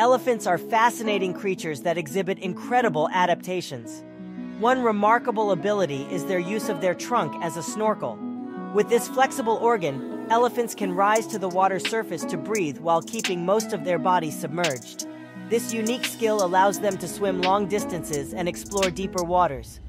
Elephants are fascinating creatures that exhibit incredible adaptations. One remarkable ability is their use of their trunk as a snorkel. With this flexible organ, elephants can rise to the water's surface to breathe while keeping most of their body submerged. This unique skill allows them to swim long distances and explore deeper waters.